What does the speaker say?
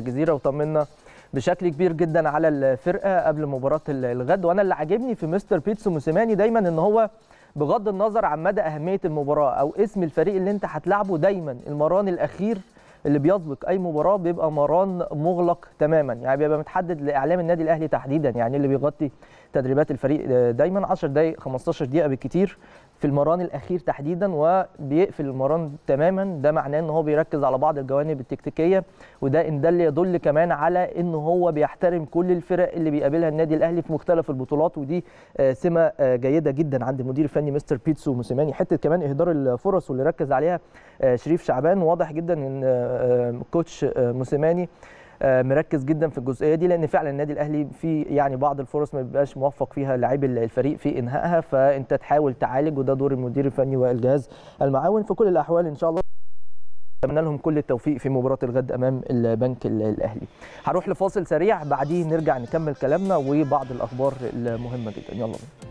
الجزيره وطمنا بشكل كبير جدا على الفرقة قبل مباراة الغد. وأنا اللي عاجبني في مستر بيتسو موسيماني دايما إن هو بغض النظر عن مدى أهمية المباراة أو اسم الفريق اللي أنت هتلعبه دايما المران الأخير اللي بيسبق أي مباراة بيبقى مران مغلق تماما. يعني بيبقى متحدد لإعلام النادي الأهلي تحديدا يعني اللي بيغطي تدريبات الفريق دايما 10 دقائق 15 دقيقة بالكثير في المران الأخير تحديدا وبيقفل المران تماما. ده معناه إن هو بيركز على بعض الجوانب التكتيكية وده إن دل يدل كمان على إن هو بيحترم كل الفرق اللي بيقابلها النادي الأهلي في مختلف البطولات. ودي سمة جيدة جدا عند المدير الفني مستر بيتسو موسيماني. حتة كمان إهدار الفرص واللي ركز عليها شريف شعبان. واضح جدا إن كوتش موسيماني مركز جدا في الجزئية دي لأن فعلا النادي الأهلي في يعني بعض الفرص ما بيبقاش موفق فيها لاعبي الفريق في إنهائها فأنت تحاول تعالج وده دور المدير الفني والجهاز المعاون في كل الأحوال إن شاء الله. أتمنى لهم كل التوفيق في مباراة الغد أمام البنك الأهلي. هروح لفاصل سريع بعديه نرجع نكمل كلامنا وبعض الأخبار المهمة جدا. يلا بينا.